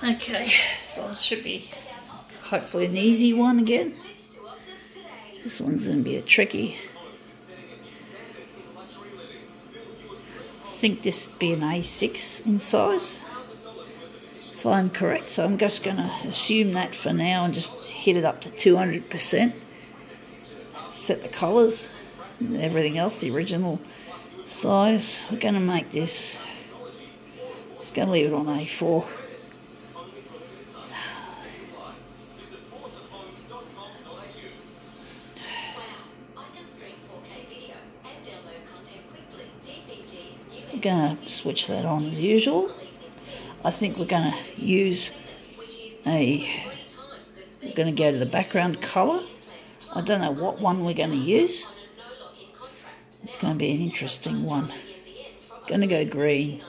Okay, so this should be hopefully an easy one again. This one's going to be a tricky. I think this would be an A6 in size, if I'm correct. So I'm just going to assume that for now and just hit it up to 200%. Set the colours and everything else, the original size. We're going to make this, just going to leave it on A4. We're going to switch that on as usual. I think we're going to use a, we're going to go to the background colour. I don't know what one we're going to use. It's going to be an interesting one. Going to go green.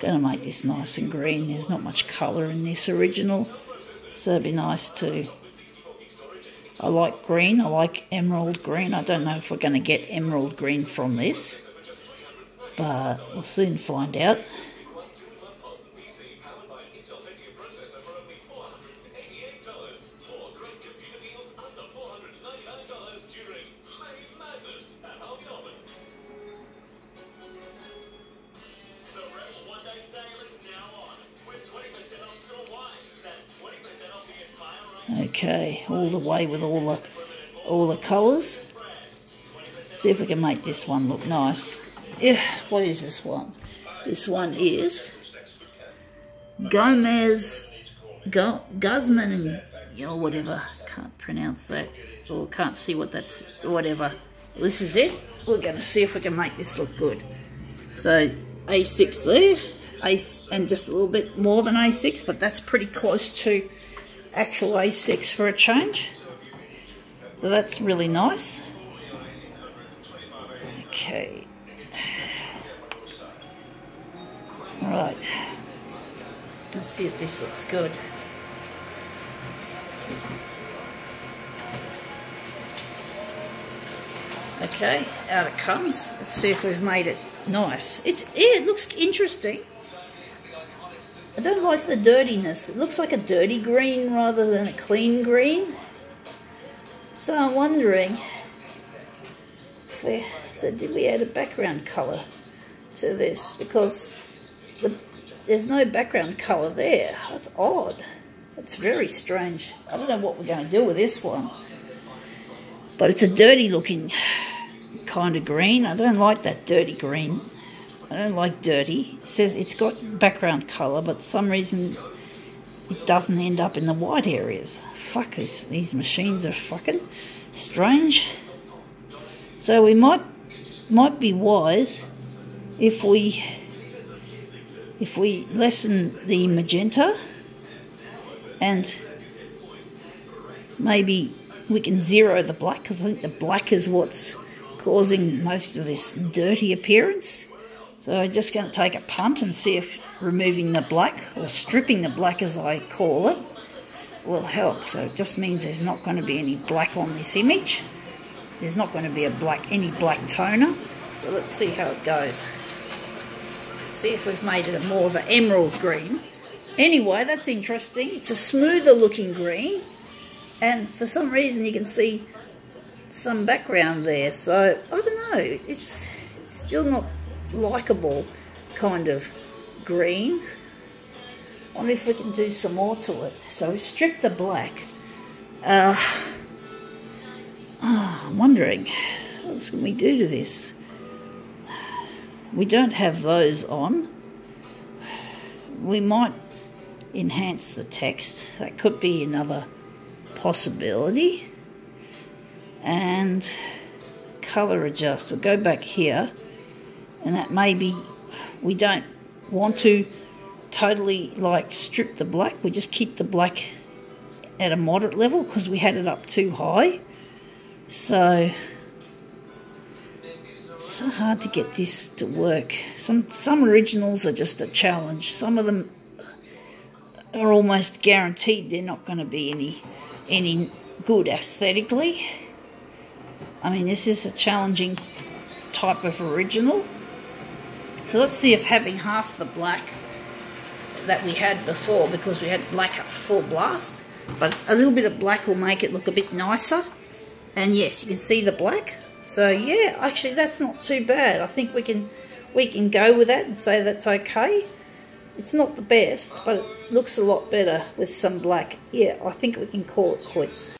Going to make this nice and green. There's not much colour in this original. So it'd uh, be nice to... I like green. I like emerald green. I don't know if we're going to get emerald green from this. But we'll soon find out. Okay, all the way with all the all the colours. See if we can make this one look nice. Yeah, what is this one? This one is Gomez, Go, Guzman and you know, whatever. Can't pronounce that or can't see what that's, whatever. This is it. We're going to see if we can make this look good. So A6 there, A, and just a little bit more than A6, but that's pretty close to actual A6 for a change. So that's really nice. Okay. Right. Let's see if this looks good. Okay, out it comes. Let's see if we've made it nice. It's it looks interesting. I don't like the dirtiness. It looks like a dirty green rather than a clean green. So I'm wondering, so did we add a background colour to this? Because the, there's no background colour there. That's odd. That's very strange. I don't know what we're going to do with this one. But it's a dirty looking kind of green. I don't like that dirty green. I don't like dirty. It says it's got background colour, but some reason it doesn't end up in the white areas. Fuckers, these machines are fucking strange. So we might might be wise if we if we lessen the magenta and maybe we can zero the black because I think the black is what's causing most of this dirty appearance. So I'm just going to take a punt and see if removing the black, or stripping the black as I call it, will help. So it just means there's not going to be any black on this image. There's not going to be a black any black toner. So let's see how it goes. See if we've made it more of an emerald green. Anyway, that's interesting. It's a smoother looking green. And for some reason you can see some background there. So, I don't know. It's, it's still not likable kind of green. I wonder if we can do some more to it. So we strip the black. Uh, oh, I'm wondering, what else can we do to this? We don't have those on. We might enhance the text. That could be another possibility. And color adjust. We'll go back here and that maybe we don't want to totally like strip the black. We just keep the black at a moderate level because we had it up too high. So so hard to get this to work. Some some originals are just a challenge. Some of them are almost guaranteed they're not going to be any any good aesthetically. I mean, this is a challenging type of original. So let's see if having half the black that we had before, because we had black up full blast, but a little bit of black will make it look a bit nicer. And yes, you can see the black. So yeah, actually that's not too bad. I think we can we can go with that and say that's okay. It's not the best, but it looks a lot better with some black. Yeah, I think we can call it quits.